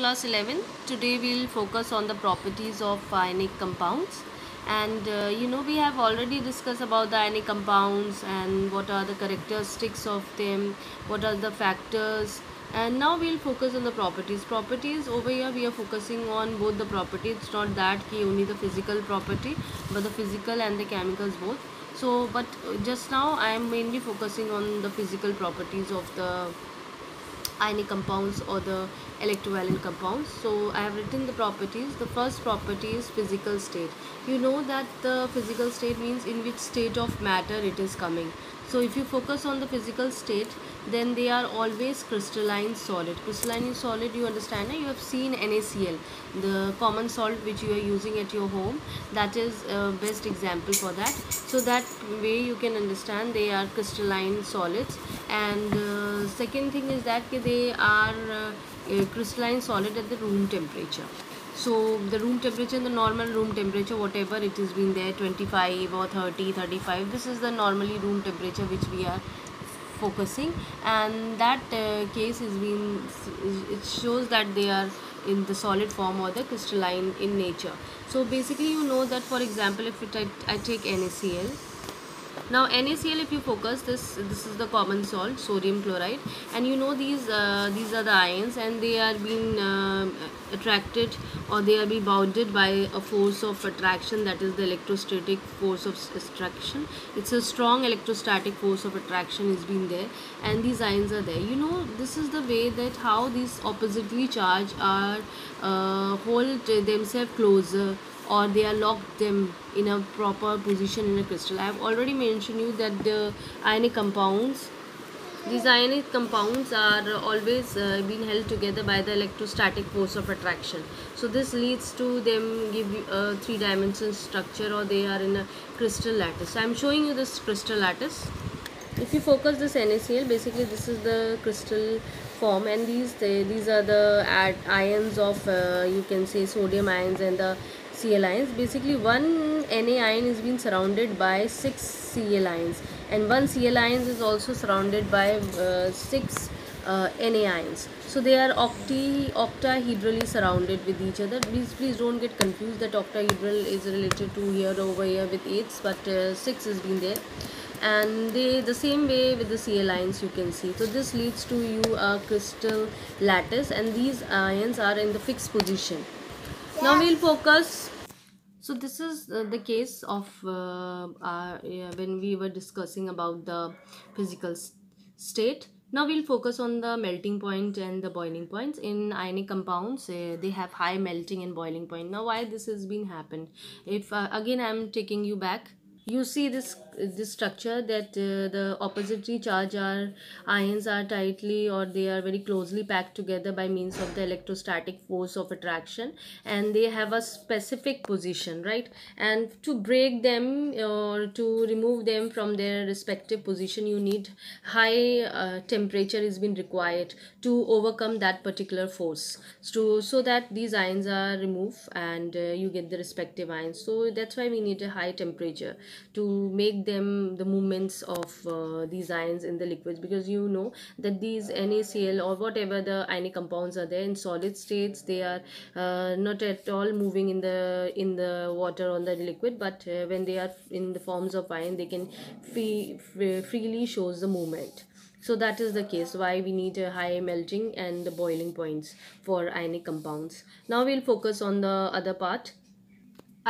class 11 today we'll focus on the properties of ionic compounds. And uh, you know we have already discussed about the ionic compounds and what are the characteristics of them what are the factors. And now we'll focus on the properties. Properties over here we are focusing on both the properties. It's not that key only the physical property but the physical and the chemicals both. So but just now i am mainly focusing on the physical properties of the ionic compounds or the electrovalent compounds. So i have written the properties. The first property is physical state. You know that the physical state means in which state of matter it is coming so if you focus on the physical state then they are always crystalline solid. Crystalline solid you understand you have seen NaCl the common salt which you are using at your home. That is a best example for that. So that way you can understand they are crystalline solids. And uh, second thing is that they are uh, crystalline solid at the room temperature so the room temperature the normal room temperature whatever it has been there 25 or 30 35 this is the normally room temperature which we are focusing. And that uh, case is been it shows that they are in the solid form or the crystalline in nature. So basically you know that for example if it, I, I take NaCl now NaCl if you focus this this is the common salt sodium chloride. And you know these uh, these are the ions and they are being uh, attracted or they are being bounded by a force of attraction that is the electrostatic force of attraction it's a strong electrostatic force of attraction is being there and these ions are there. You know this is the way that how these oppositely charged are uh, hold themselves closer or they are locked them in a proper position in a crystal. I have already mentioned you that the ionic compounds these ionic compounds are always uh, being held together by the electrostatic force of attraction. So this leads to them give you a three dimensional structure or they are in a crystal lattice. So i'm showing you this crystal lattice. If you focus this NaCl basically this is the crystal form and these they, these are the ions of uh, you can say sodium ions and the Cl ions basically one Na ion is being surrounded by six Cl ions and one Cl ions is also surrounded by uh, six uh, Na ions. So they are octi octahedrally surrounded with each other. Please please don't get confused that octahedral is related to here over here with 8 but uh, 6 is being there. And they the same way with the Cl ions you can see. So this leads to you a crystal lattice and these ions are in the fixed position now we'll focus. So this is uh, the case of uh, uh, yeah, when we were discussing about the physical state. Now we'll focus on the melting point and the boiling points. In ionic compounds uh, they have high melting and boiling point. Now why this has been happened? If uh, again i'm taking you back. You see this this structure that uh, the oppositely charged are ions are tightly or they are very closely packed together by means of the electrostatic force of attraction and they have a specific position right? And to break them or to remove them from their respective position you need high uh, temperature is been required to overcome that particular force. So so that these ions are removed and uh, you get the respective ions. So that's why we need a high temperature to make them the movements of uh, these ions in the liquids because you know that these NaCl or whatever the ionic compounds are there in solid states they are uh, not at all moving in the in the water or the liquid but uh, when they are in the forms of ion they can free, freely shows the movement. So that is the case why we need a high melting and the boiling points for ionic compounds. Now we'll focus on the other part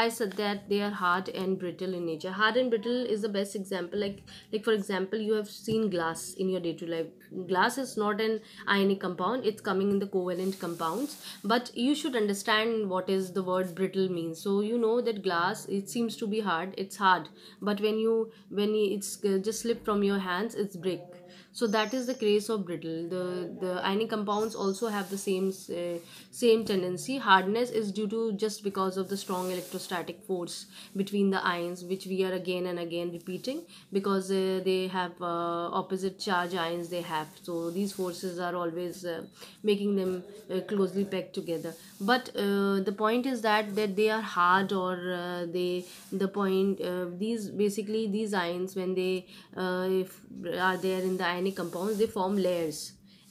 I said that they are hard and brittle in nature. Hard and brittle is the best example. Like, like for example, you have seen glass in your day-to-day life. Glass is not an ionic compound. It's coming in the covalent compounds. But you should understand what is the word brittle means. So you know that glass, it seems to be hard. It's hard. But when you when it's uh, just slip from your hands, it's break so that is the case of brittle the the ionic compounds also have the same uh, same tendency. Hardness is due to just because of the strong electrostatic force between the ions which we are again and again repeating because uh, they have uh, opposite charge ions they have. So these forces are always uh, making them uh, closely packed together. But uh, the point is that that they are hard or they the point these basically these ions when they if are there in the ionic compounds, they form layers.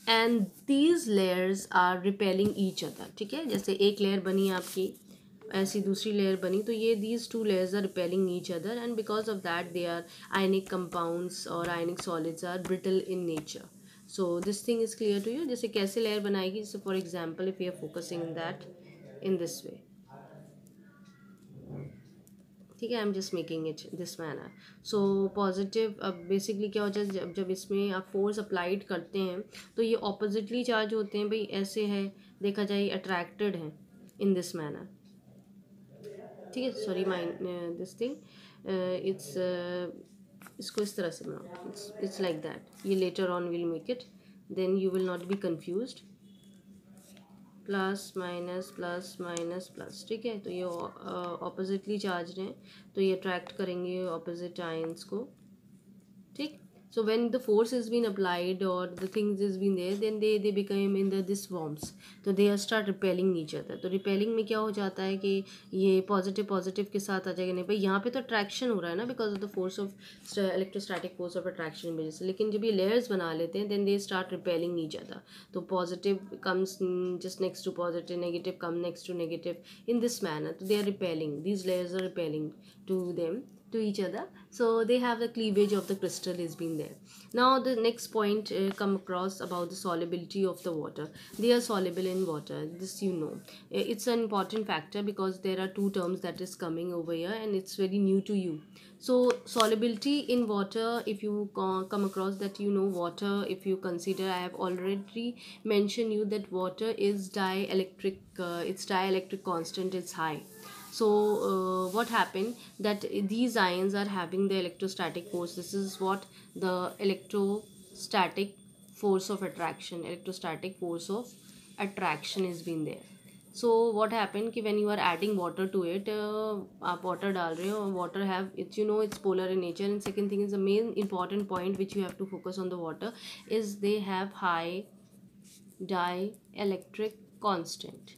And these layers are repelling each other ठीक है? जैसे एक layer बनी आपकी, ऐसी दूसरी layer बनी तो ये these two layers are repelling each other and because of that they are ionic compounds और ionic solids are brittle in nature so this thing is clear to you जैसे कैसे लेयर बनाएगी? जैसे for example if you are focusing that in this way ठीक है I am just making it this manner so positive अब basically क्या होता है, जब जब इसमें आप फोर्स अप्लाइड करते हैं तो ये ऑपोजिटली चार्ज होते हैं, भाई ऐसे है, देखा जाए अट्रैक्टेड हैं इन दिस मैनर ठीक है sorry mind this thing it's इसको इस तरह से बनाओ इट्स लाइक दैट ये later on will make it then you will not be confused plus minus plus minus plus, ठीक है? तो ये ऑपोजिटली चार्ज हैं। तो ये अट्रैक्ट करेंगे ऑपोजिट आयंस को। so when the force has been applied or the things has been there then they they become in the this forms so they are start repelling each other तो repelling में क्या हो जाता है कि ये positive positive के साथ आ जाएगा नहीं भाई यहाँ पे तो attraction हो रहा है ना because of the force of electrostatic force of attraction वजह से लेकिन जब ये layers बना लेते हैं then they start repelling each other तो positive comes just next to positive negative come next to negative in this manner तो they are repelling these layers are repelling to them to each other. So they have the cleavage of the crystal has been there. Now the next point uh, come across about the solubility of the water. They are soluble in water this you know. Uh, it's an important factor because there are two terms that is coming over here and it's very new to you. So solubility in water if you come across that you know water if you consider i have already mentioned you that water is dielectric uh, its dielectric constant is high so uh, what happened that these ions are having the electrostatic force. This is what the electrostatic force of attraction electrostatic force of attraction has been there. So what happened ki when you are adding water to it uh, water dal rahe ho water have it's you know it's polar in nature and second thing is the main important point which you have to focus on the water is they have high dielectric constant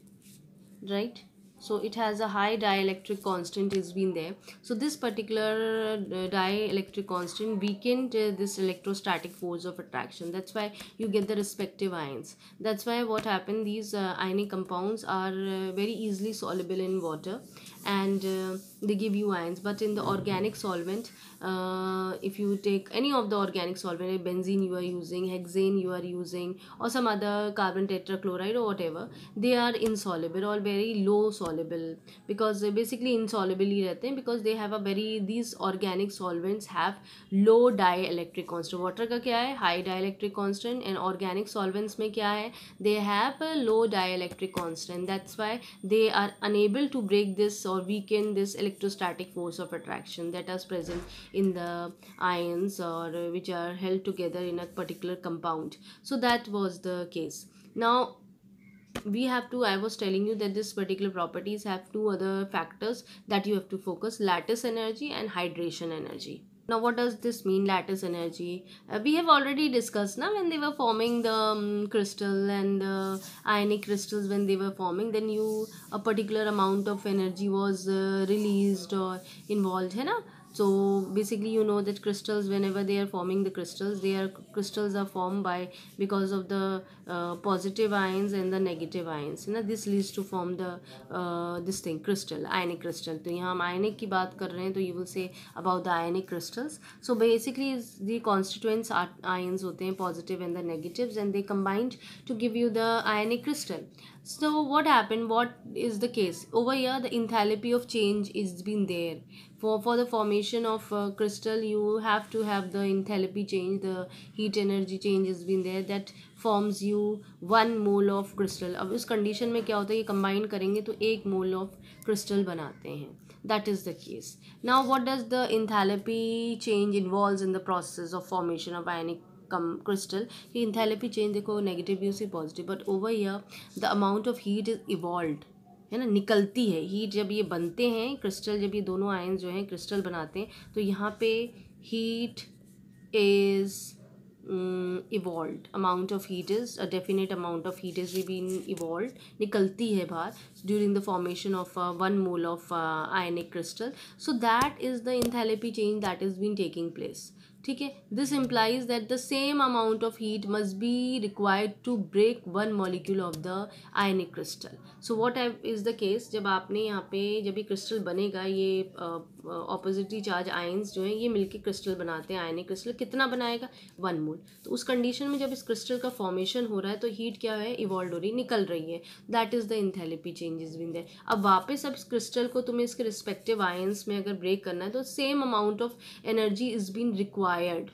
right? So it has a high dielectric constant has been there. So this particular uh, dielectric constant weakened uh, this electrostatic force of attraction. That's why you get the respective ions. That's why what happened these uh, ionic compounds are very easily soluble in water and uh, they give you ions. But in the organic solvent uh, if you take any of the organic solvent like benzene you are using hexane you are using or some other carbon tetrachloride or whatever they are insoluble or very low soluble. Because basically insoluble rehte because they have a very these organic solvents have low dielectric constant. Water ka kya hai? High dielectric constant. And organic solvents mein kya hai? They have a low dielectric constant. That's why they are unable to break this or weaken this electrostatic force of attraction that is present in the ions or uh, which are held together in a particular compound. So that was the case. Now we have to i was telling you that this particular properties have two other factors that you have to focus lattice energy and hydration energy now what does this mean lattice energy? Uh, we have already discussed now when they were forming the um, crystal and the ionic crystals when they were forming then you a particular amount of energy was uh, released or involved है ना so basically you know that crystals whenever they are forming the crystals they are crystals are formed by because of the uh, positive ions and the negative ions you know this leads to form the uh, this thing crystal ionic crystal तो यहाँ हम ionic की बात कर रहे हैं तो you will say about the ionic crystals so basically the constituents ions होते हैं positive and the negatives and they combined to give you the ionic crystal so what happened what is the case over here the enthalpy of change is been there for for the formation of uh, crystal you have to have the enthalpy change the heat energy change has been there that forms you one mole of crystal अब इस condition में क्या होता है ये combine करेंगे तो एक mole of crystal बनाते हैं that is the case now what does the enthalpy change involves in the process of formation of ionic come crystal कि इंथैलेपी चेंज देखो नेगेटिव भी उसी positive but over year the amount of heat is evolve है ना, निकलती है। Heat जब ये बनते हैं, क्रिस्टल जब ये दोनों आयन जो हैं क्रिस्टल बनाते हैं तो यहाँ पे heat is evolve amount of heat is a definite amount of heat is been evolve निकलती है बाहर during the formation of one mole of ionic crystal so that is the enthalpy change that is been taking place ठीक है? This implies that the same amount of heat must be required to break one molecule of the ionic crystal so what is the case जब आपने यहाँ पे, जब ये crystal बनेगा, ये ऑपोजिटली चार्ज आयंस जो है, ये मिलके क्रिस्टल बनाते हैं आयनिक क्रिस्टल कितना बनाएगा? वन मोल तो उस कंडीशन में जब इस क्रिस्टल का फॉर्मेशन हो रहा है तो हीट क्या है? इवॉल्व हो रही, निकल रही है. That is the enthalpy changes when there अब वापस अब इस क्रिस्टल को तुम्हें इसके रिस्पेक्टिव आयंस में अगर ब्रेक करना है तो same amount of energy is been required required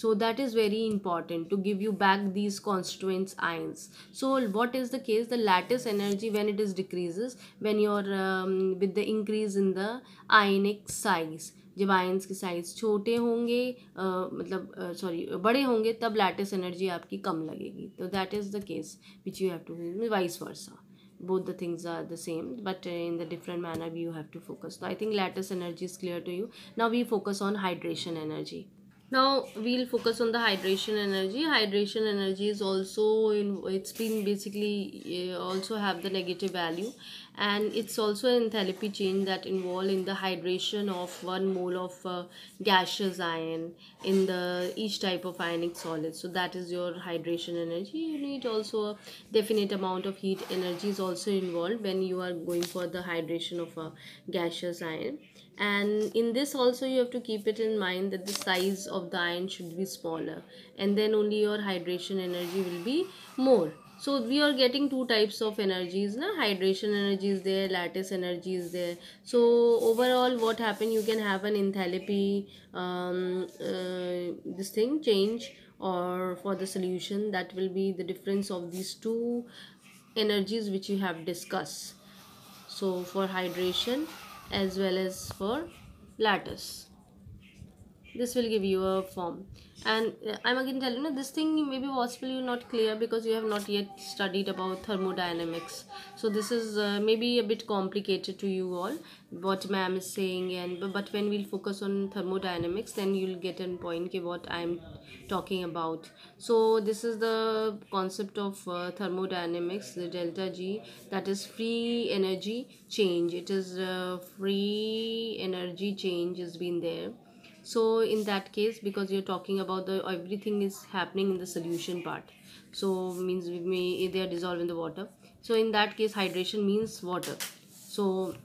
so that is very important to give you back these constituents ions so what is the case the lattice energy when it is decreases when you're um, with the increase in the ionic size जब ions के size छोटे होंगे uh, मतलब sorry uh, बड़े होंगे तब lattice energy आपकी कम लगेगी तो that is the case which you have to vice versa both the things are the same but uh, in the different manner you have to focus so i think lattice energy is clear to you now we focus on hydration energy now we'll focus on the hydration energy. Hydration energy is also in it's been basically uh, also have the negative value. And it's also an enthalpy change that involve in the hydration of one mole of uh, gaseous ion in the each type of ionic solid. So that is your hydration energy. You need also a definite amount of heat energy is also involved when you are going for the hydration of a gaseous ion and in this also you have to keep it in mind that the size of the ion should be smaller. And then only your hydration energy will be more. So we are getting two types of energies na? Hydration energy is there lattice energy is there. So overall what happen you can have an enthalpy um, uh, this thing change or for the solution that will be the difference of these two energies which you have discussed. So for hydration as well as for lattice this will give you a form. And uh, i'm again telling you this thing may be possibly not clear because you have not yet studied about thermodynamics. So this is uh, maybe a bit complicated to you all what ma'am is saying and but when we'll focus on thermodynamics then you'll get a point of what i'm talking about. So this is the concept of uh, thermodynamics the delta g that is free energy change. It is uh, free energy change has been there so in that case because you're talking about the everything is happening in the solution part. So means we may they are dissolved in the water. So in that case hydration means water. So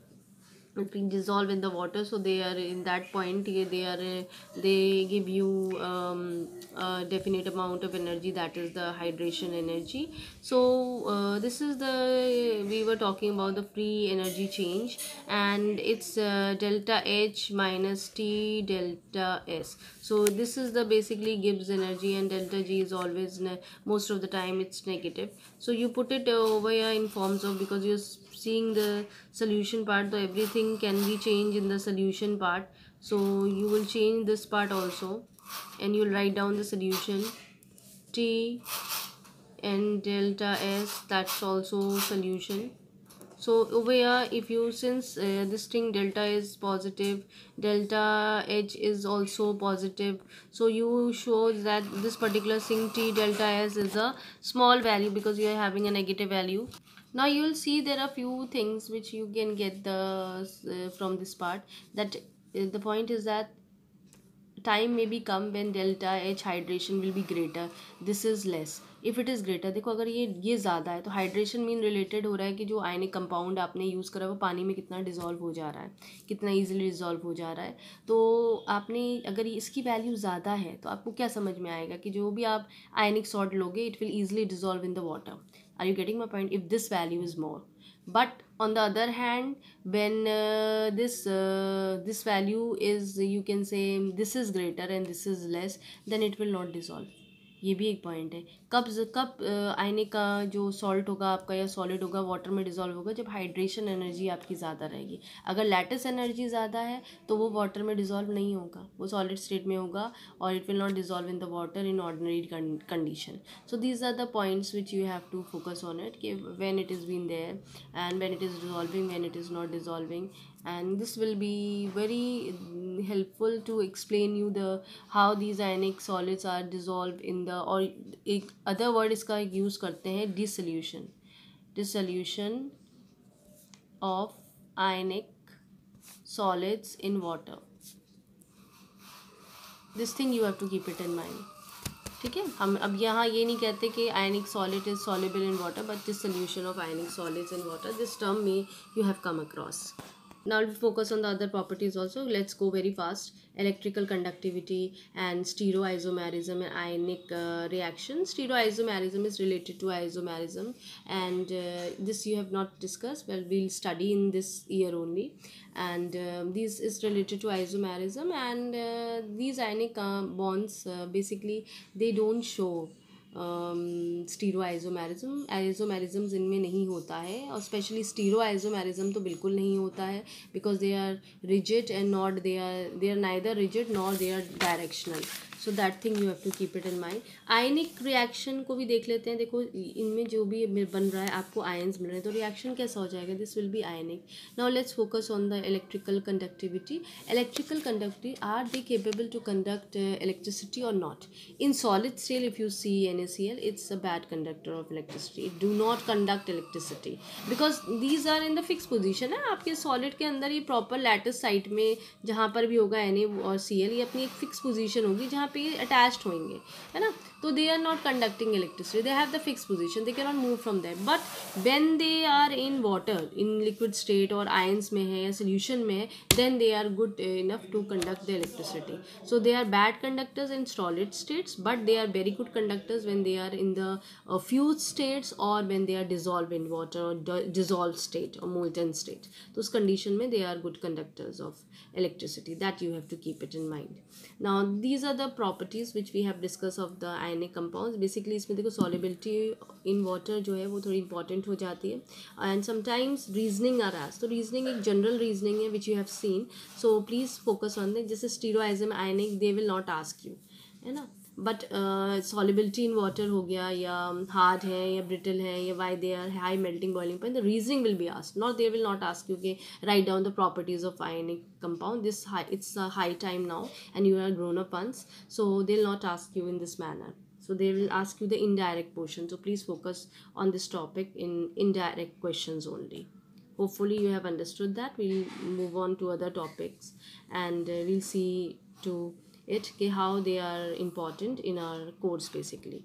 it dissolve in the water. So they are in that point they are they give you um, a definite amount of energy that is the hydration energy. So uh, this is the we were talking about the free energy change and it's uh, delta h minus t delta s. So this is the basically Gibbs energy and delta g is always most of the time it's negative. So you put it over here in forms of because you're seeing the solution part so everything can be changed in the solution part. So you will change this part also and you'll write down the solution. T and delta s that's also solution. So over here if you since uh, this thing delta is positive delta h is also positive so you show that this particular thing t delta s is a small value because you are having a negative value now you will see there are few things which you can get the uh, from this part. That uh, the point is that time may be come when delta h hydration will be greater. This is less. If it is greater देखो अगर ये ये ज़्यादा है तो hydration mean related हो रहा है कि जो आयनिक कंपाउंड आपने यूज़ करा वो पानी में कितना डिज़ोल्व हो जा रहा है कितना ईजिली डिज़ोल्व हो जा रहा है। तो आपने अगर इसकी वैल्यू ज़्यादा है तो आपको क्या समझ में आएगा कि जो भी आप आयनिक सॉल्ट लोगे it will easily dissolve in the water are you getting my point? If this value is more. But on the other hand when uh, this uh, this value is you can say this is greater and this is less then it will not dissolve ये भी एक point है। कब कब आयने का जो salt होगा आपका या सॉलिड होगा वाटर में डिजॉल्व होगा, जब हाइड्रेशन एनर्जी आपकी ज़्यादा रहेगी। अगर लैटिस एनर्जी ज़्यादा है तो वो वाटर में डिजॉल्व नहीं होगा। वो सॉलिड स्टेट में होगा और it will not dissolve in the water in ordinary condition so these are the points which you have to focus on it कि when it is been there and when it is dissolving when it is not dissolving and this will be very helpful to explain you the how these ionic solids are dissolved in the or एक other word इसका use करते हैं dissolution dissolution of ionic solids in water this thing you have to keep it in mind ठीक है हम अब यहाँ ये नहीं कहते कि ionic solid is soluble in water but this solution of ionic solids in water this term में you have come across now we'll focus on the other properties also. Let's go very fast. Electrical conductivity and stereoisomerism and ionic uh, reaction. Stereoisomerism is related to isomerism and uh, this you have not discussed well we'll study in this year only. And uh, this is related to isomerism and uh, these ionic uh, bonds uh, basically they don't show stereoisomerism इनमें नहीं होता है और specially stereo isomerism तो बिल्कुल नहीं होता है because they are rigid and not they are they are neither rigid not they are directional so that thing you have to keep it in mind ionic reaction को भी देख लेते हैं। देखो, इनमें जो भी बन रहा है, आपको आयन्स मिल रहे हैं। तो रिएक्शन कैसा हो जाएगा? This will be ionic now let's focus on the electrical conductivity electrical conductivity are they capable to conduct electricity और not in solid state if you see N S it's a bad conductor of electricity it do not conduct electricity because these are in the fix position है आपके solid के अंदर ये proper latest site में जहाँ पर भी होगा एन ए और सी एल ये अपनी एक फिक्स पोजिशन होगी जहाँ पे अटैच्ड होंगे है ना? so they are not conducting electricity. They have the fixed position. They cannot move from there. But when they are in water in liquid state or ions may hai solution may then they are good eh, enough to conduct the electricity. So they are bad conductors in solid states but they are very good conductors when they are in the uh, fused states or when they are dissolved in water or dissolved state or molten state. Those condition may they are good conductors of electricity. That you have to keep it in mind. Now these are the properties which we have discussed of the ion ionic compounds basically इसमें देखो solubility in water जो है वो थोड़ी important हो जाती है। And sometimes reasoning are as तो रीजनिंग एक जनरल रीजनिंग है which you have seen so please focus on this जैसे stereoisomerism ionic they will not ask you है ना? बट सॉलिबिलिटी इन वाटर हो गया, या हार्ड है, या ब्रिटल है, या why they are high melting boiling point the reasoning will be asked not they will not ask you के write down the properties of ionic compound this it's a high time now and you are grown ups so they will not ask you in this manner so they will ask you the indirect portion so please focus on this topic in indirect question only hopefully you have understood that we'll move on to other topics and we'll see to it how they are important in our course basically